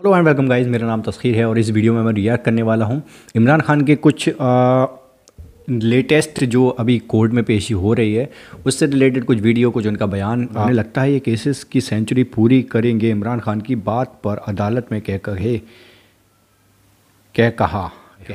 Hello and welcome guys मेरा नाम तस्खीर है और इस वीडियो में मैं रिएक्ट करने वाला हूँ। इमरान खान के कुछ लेटेस्ट जो अभी कोर्ट में पेशी हो रही है उससे रिलेटेड कुछ वीडियो कुछ उनका बयान हमें लगता है। ये केसेस की सेंचुरी पूरी करेंगे। इमरान खान की बात पर अदालत में कह कहे क्या कहा।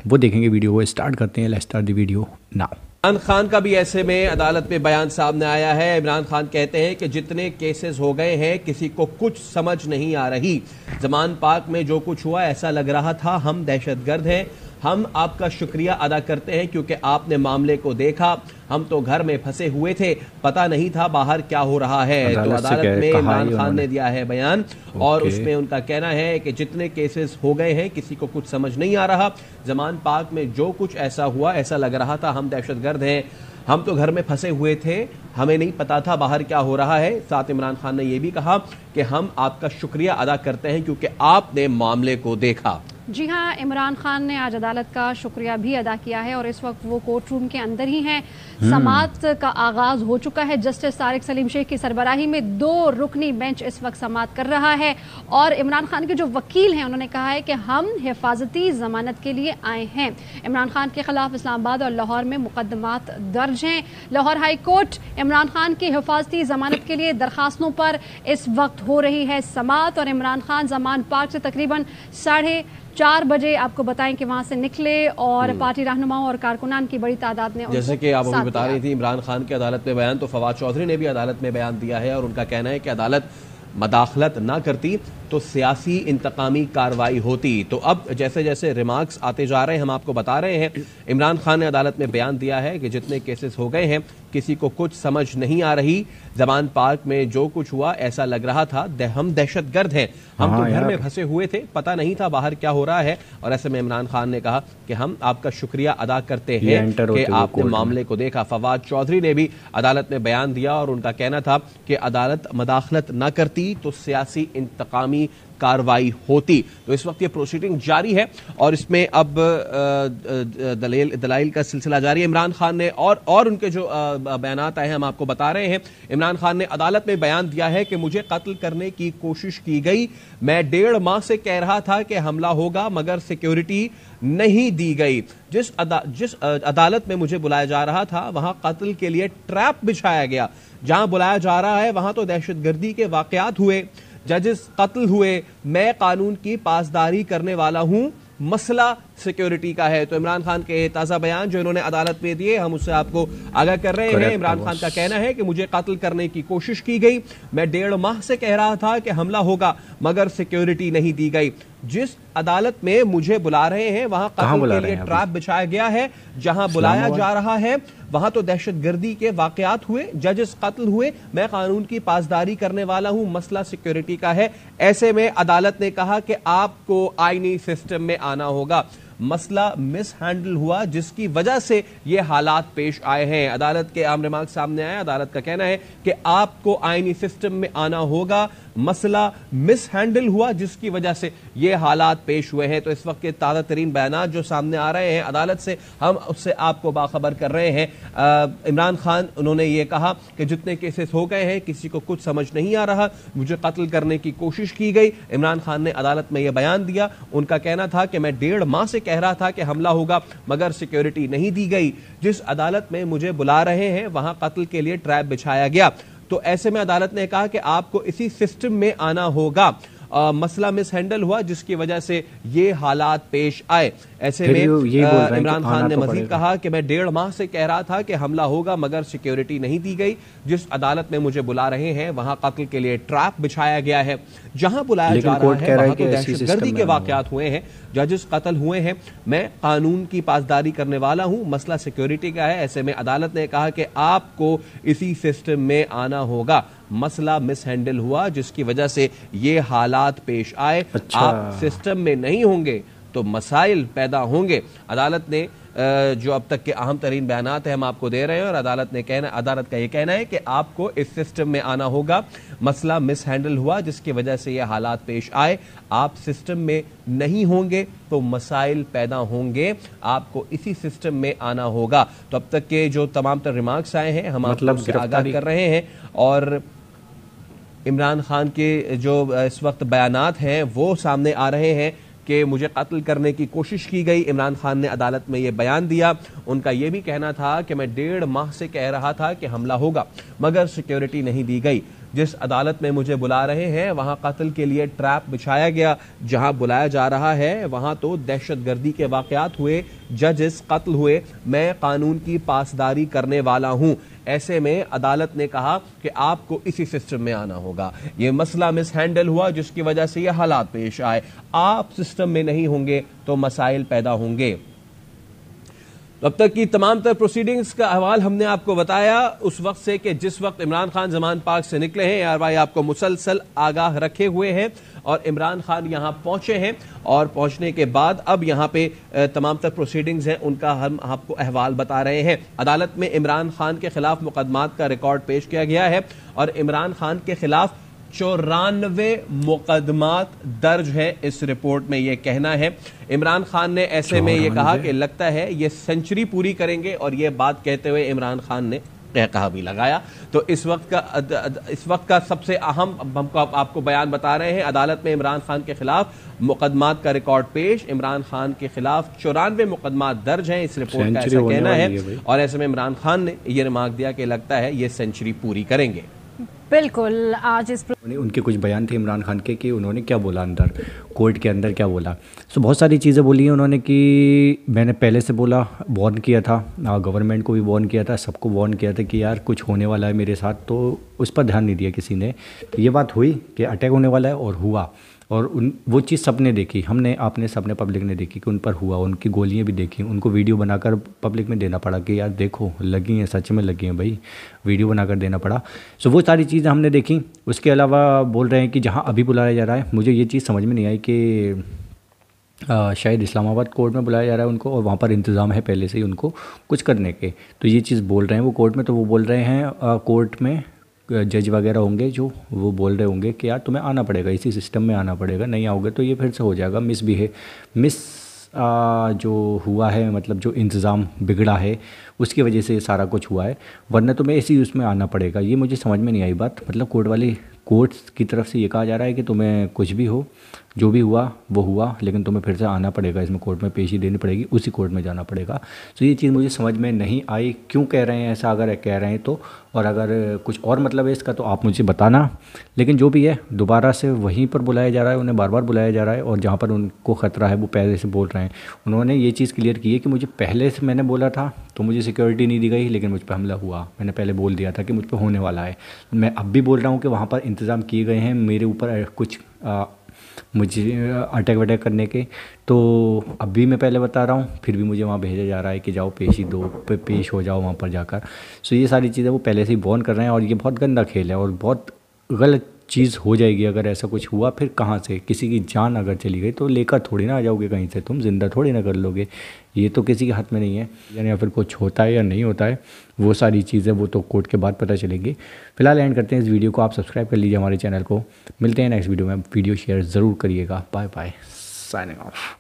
वो देखेंगे वीडियो वो स्टार्ट करते हैं। Let's start the video now Imran Khan का भी ऐसे में अदालत में बयान सामने आया है। इमरान खान कहते हैं कि जितने केसेस हो गए हैं, किसी को कुछ समझ नहीं आ रही। जमान पार्क में जो कुछ हुआ, ऐसा लग रहा था, हम दहशतगर्द हैं। हम आपका शुक्रिया अदा करते हैं क्योंकि आपने मामले को देखा। हम तो घर में फंसे हुए थे पता नहीं था बाहर क्या हो रहा है। तो अदालत में इमरान खान ने दिया है बयान और उसमें उनका कहना है कि जितने केसेस हो गए हैं किसी को कुछ समझ नहीं आ रहा। जमान पाक में जो कुछ ऐसा हुआ ऐसा लग रहा था हम दहशतगर्द हैं। हम तो घर में फंसे हुए थे हमें नहीं पता था बाहर क्या हो रहा है। साथ इमरान खान ने यह भी कहा कि हम आपका शुक्रिया अदा करते हैं क्योंकि आपने मामले को देखा। जी हाँ इमरान खान ने आज अदालत का शुक्रिया भी अदा किया है और इस वक्त वो कोर्ट रूम के अंदर ही हैं। हम्म। समात का आगाज़ हो चुका है। जस्टिस तारिक सलीम शेख की सरबराही में दो रुकनी बेंच इस वक्त समात कर रहा है और इमरान खान के जो वकील हैं उन्होंने कहा है कि हम हिफाजती जमानत के लिए आए हैं। इमरान खान के खिलाफ इस्लामाबाद और लाहौर में मुकदमात दर्ज हैं। लाहौर हाई कोर्ट इमरान खान की हिफाजती जमानत के लिए दरखास्तों पर इस वक्त हो रही है समात और इमरान खान जमान पार्क से तकरीबन साढ़े चार बजे आपको बताएँ कि वहाँ से निकले और हम्म। पार्टी रहनुमाओं और कारकुनान की बड़ी तादाद ने जैसे कि आप अभी बता रही थी इमरान खान की अदालत में बयान तो फवाद चौधरी ने भी अदालत में बयान दिया है और उनका कहना है कि अदालत मदाखलत ना करती तो सियासी इंतकामी कार्रवाई होती। तो अब जैसे जैसे रिमार्क्स आते जा रहे हैं हम आपको बता रहे हैं इमरान खान ने अदालत में बयान दिया है कि जितने केसेस हो गए हैं किसी को कुछ समझ नहीं आ रही। जमान पार्क में जो कुछ हुआ ऐसा लग रहा था हम दहशत गर्द हैं। हम हाँ, तो घर में फंसे हुए थे पता नहीं था बाहर क्या हो रहा है। और ऐसे में इमरान खान ने कहा कि हम आपका शुक्रिया अदा करते हैं कि आपने मामले को देखा। फवाद चौधरी ने भी अदालत में बयान दिया और उनका कहना था कि अदालत मदाखलत न करती तो सियासी इंतकामी कार्रवाई होती। तो इस वक्त ये प्रोसीडिंग जारी है और इसमें अब दलील दलाइल का सिलसिला जारी है। इमरान खान ने और और उनके जो बयान आए हैं हम आपको बता रहे हैं। इमरान खान ने अदालत में बयान दिया है कि मुझे कत्ल करने की कोशिश की गई। मैं डेढ़ माह से कह रहा था कि हमला होगा मगर सिक्योरिटी नहीं दी गई। जिस अदा, जिस अदालत में मुझे बुलाया जा रहा था वहाँ कत्ल के लिए ट्रैप बिछाया गया। जहाँ बुलाया जा रहा है वहाँ तो दहशतगर्दी के वाकयात हुए। जजेस कत्ल हुए। मैं कानून की पासदारी करने वाला हूँ। मसला सिक्योरिटी का है। तो इमरान खान के ताज़ा बयान जो इन्होंने अदालत में दिए हम उससे आपको आगाह कर रहे हैं। इमरान खान का कहना है कि मुझे कत्ल करने की कोशिश की गई। मैं डेढ़ माह से कह रहा था कि हमला होगा मगर सिक्योरिटी नहीं दी गई। जिस अदालत में मुझे बुला रहे हैं वहाँ कत्ल के लिए ट्रैप बिछाया गया है जहाँ बुलाया जा रहा है। वहाँ तो दहशत गर्दी के वाकयात हुए जजेस कत्ल हुए। मैं कानून की पासदारी करने वाला हूँ मसला सिक्योरिटी का है। ऐसे में अदालत ने कहा कि आपको आईनी सिस्टम में आना होगा। मसला मिस हैंडल हुआ, जिसकी वजह से ये हालात पेश आए हैं। अदालत के आम रिमार्क सामने आए। अदालत का कहना है कि आपको आईनी सिस्टम में आना होगा। मसला मिस हैंडल हुआ, जिसकी वजह से ये हालात पेश हुए हैं। तो इस वक्त के ताज़ा तरीन बयान जो सामने आ रहे हैं, अदालत से हम उससे आपको बाखबर कर रहे हैं। इमरान खान, उन्होंने ये कहा कि जितने केसेस हो गए हैं, किसी को कुछ समझ नहीं आ रहा, मुझे कत्ल करने की कोशिश की गई। इमरान खान ने अदालत में यह बयान दिया। उनका कहना था कि मैं डेढ़ माह से कह रहा था कि हमला होगा, मगर सिक्योरिटी नहीं दी गई। जिस अदालत में मुझे बुला रहे हैं, वहाँ कत्ल के लिए ट्रैप बिछाया गया। तो ऐसे में अदालत ने कहा कि आपको इसी सिस्टम में आना होगा। आ, मसला मिस हैंडल हुआ जिसकी वजह से ये हालात पेश आए। ऐसे में इमरान खान ने तो मजीद कहा कि मैं डेढ़ माह से कह रहा था कि हमला होगा मगर सिक्योरिटी नहीं दी गई। जिस अदालत में मुझे बुला रहे हैं वहाँ कत्ल के लिए ट्रैप बिछाया गया है। जहाँ बुलाया जा रहा है वहाँ तो दहशतगर्दी के वाकत हुए हैं। जजेस कत्ल हुए हैं। मैं कानून की पासदारी करने वाला हूँ। मसला सिक्योरिटी का है। ऐसे में अदालत ने कहा कि आपको इसी सिस्टम में आना होगा। मसला मिस हैंडल हुआ जिसकी वजह से ये हालात पेश आए। अच्छा। आप सिस्टम में नहीं होंगे तो मसाइल पैदा होंगे। अदालत ने जो अब तक के अहम तरीन बयान है हम आपको दे रहे हैं और अदालत ने कहना अदालत का ये कहना है कि आपको इस सिस्टम में आना होगा। मसला मिस हैंडल हुआ जिसकी वजह से ये हालात पेश आए। आप सिस्टम में नहीं होंगे तो मसाइल पैदा होंगे। आपको इसी सिस्टम में आना होगा। तो अब तक के जो तमाम तर रिमार्क्स आए हैं हम मतलब आगाह कर रहे हैं और इमरान खान के जो इस वक्त बयानात हैं, वो सामने आ रहे हैं कि मुझे कत्ल करने की कोशिश की गई। इमरान खान ने अदालत में ये बयान दिया। उनका ये भी कहना था कि मैं डेढ़ माह से कह रहा था कि हमला होगा, मगर सिक्योरिटी नहीं दी गई। जिस अदालत में मुझे बुला रहे हैं, वहाँ कत्ल के लिए ट्रैप बिछाया गया। जहाँ बुलाया जा रहा है, वहाँ तो दहशत गर्दी के वाकयात हुए, जजेस कत्ल हुए। मैं कानून की पासदारी करने वाला हूँ। ऐसे में अदालत ने कहा कि आपको इसी सिस्टम में आना होगा। यह मसला मिस हैंडल हुआ, जिसकी वजह से यह हालात पेश आए। आप सिस्टम में नहीं होंगे तो मसाइल पैदा होंगे। अब तक की तमाम तर प्रोसीडिंग्स का अहवाल हमने आपको बताया। उस वक्त से कि जिस वक्त इमरान खान जमान पार्क से निकले हैं, यार भाई आपको मुसलसल आगाह रखे हुए हैं और इमरान खान यहाँ पहुँचे हैं और पहुँचने के बाद अब यहाँ पे तमाम तर प्रोसीडिंग्स हैं, उनका हम आपको अहवाल बता रहे हैं। अदालत में इमरान खान के खिलाफ मुकदमात का रिकॉर्ड पेश किया गया है और इमरान खान के खिलाफ चौरानवे मुकदमात दर्ज है इस रिपोर्ट में यह कहना है। इमरान खान ने ऐसे में यह कहा कि लगता है ये सेंचुरी पूरी करेंगे और यह बात कहते हुए इमरान खान ने कहा भी लगाया। तो इस वक्त का इस वक्त का सबसे अहम हमको आप, आपको बयान बता रहे हैं अदालत में इमरान खान के खिलाफ मुकदमात का रिकॉर्ड पेश। इमरान खान के खिलाफ चौरानवे मुकदमात दर्ज हैं इस रिपोर्ट का ऐसा कहना है। और ऐसे में इमरान खान ने यह रिमार्क दिया कि लगता है ये सेंचुरी पूरी करेंगे। बिल्कुल, आज इस उनके कुछ बयान थे इमरान खान के कि उन्होंने क्या बोला अंदर, कोर्ट के अंदर क्या बोला। सो बहुत सारी चीज़ें बोली हैं उन्होंने कि मैंने पहले से बोला वॉर्न किया था गवर्नमेंट को भी वॉर्न किया था, सबको वॉर्न किया था कि यार कुछ होने वाला है मेरे साथ तो उस पर ध्यान नहीं दिया किसी ने। तो ये बात हुई कि अटैक होने वाला है और हुआ। और उन वो चीज़ सबने देखी। हमने आपने सबने पब्लिक ने देखी कि उन पर हुआ उनकी गोलियाँ भी देखी। उनको वीडियो बनाकर पब्लिक में देना पड़ा कि यार देखो लगी हैं सच में लगी हैं भाई। वीडियो बनाकर देना पड़ा। सो वो सारी चीज़ें हमने देखी। उसके अलावा बोल रहे हैं कि जहाँ अभी बुलाया जा रहा है मुझे ये चीज़ समझ में नहीं आई कि आ, शायद इस्लामाबाद कोर्ट में बुलाया जा रहा है उनको और वहाँ पर इंतज़ाम है पहले से ही उनको कुछ करने के। तो ये चीज़ बोल रहे हैं वो कोर्ट में तो वो बोल रहे हैं आ, कोर्ट में जज वगैरह होंगे जो वो बोल रहे होंगे कि यार तुम्हें आना पड़ेगा इसी सिस्टम में आना पड़ेगा नहीं आओगे तो ये फिर से हो जाएगा मिस है मिस आ, जो हुआ है मतलब जो इंतज़ाम बिगड़ा है उसकी वजह से सारा कुछ हुआ है वरना तुम्हें इसी उसमें आना पड़ेगा. ये मुझे समझ में नहीं आई बात. मतलब कोर्ट वाली कोर्ट्स की तरफ़ से ये कहा जा रहा है कि तुम्हें कुछ भी हो, जो भी हुआ, वो हुआ, लेकिन तुम्हें फिर से आना पड़ेगा, इसमें कोर्ट में पेशी देनी पड़ेगी, उसी कोर्ट में जाना पड़ेगा। तो ये चीज़ मुझे समझ में नहीं आई, क्यों कह रहे हैं ऐसा, अगर कह रहे हैं तो और अगर कुछ और मतलब है इसका तो आप मुझे बताना। लेकिन जो भी है, दोबारा से वहीं पर बुलाया जा रहा है, उन्हें बार बार बुलाया जा रहा है, और जहाँ पर उनको ख़तरा है, वो पहले से बोल रहे हैं। उन्होंने ये चीज़ क्लियर की है कि मुझे पहले से मैंने बोला था तो मुझे सिक्योरिटी नहीं दी गई, लेकिन मुझ पर हमला हुआ। मैंने पहले बोल दिया था कि मुझ पर होने वाला है। मैं अब भी बोल रहा हूँ कि वहाँ पर इंतज़ाम किए गए हैं मेरे ऊपर कुछ आ, मुझे अटैक वटैक करने के। तो अभी मैं पहले बता रहा हूँ फिर भी मुझे वहाँ भेजा जा रहा है कि जाओ पेशी दो पे पेश हो जाओ वहाँ पर जाकर। सो ये सारी चीज़ें वो पहले से ही बॉर्न कर रहे हैं और ये बहुत गंदा खेल है और बहुत गलत चीज़ हो जाएगी, अगर ऐसा कुछ हुआ, फिर कहाँ से? किसी की जान अगर चली गई तो लेकर थोड़ी ना आ जाओगे कहीं से। तुम ज़िंदा थोड़ी ना कर लोगे। ये तो किसी के हाथ में नहीं है। यानी या फिर कुछ होता है या नहीं होता है, वो सारी चीज़ें, वो तो कोर्ट के बाद पता चलेगी। फ़िलहाल एंड करते हैं इस वीडियो को। आप सब्सक्राइब कर लीजिए हमारे चैनल को। मिलते हैं नेक्स्ट वीडियो में। वीडियो शेयर ज़रूर करिएगा। Bye bye signing of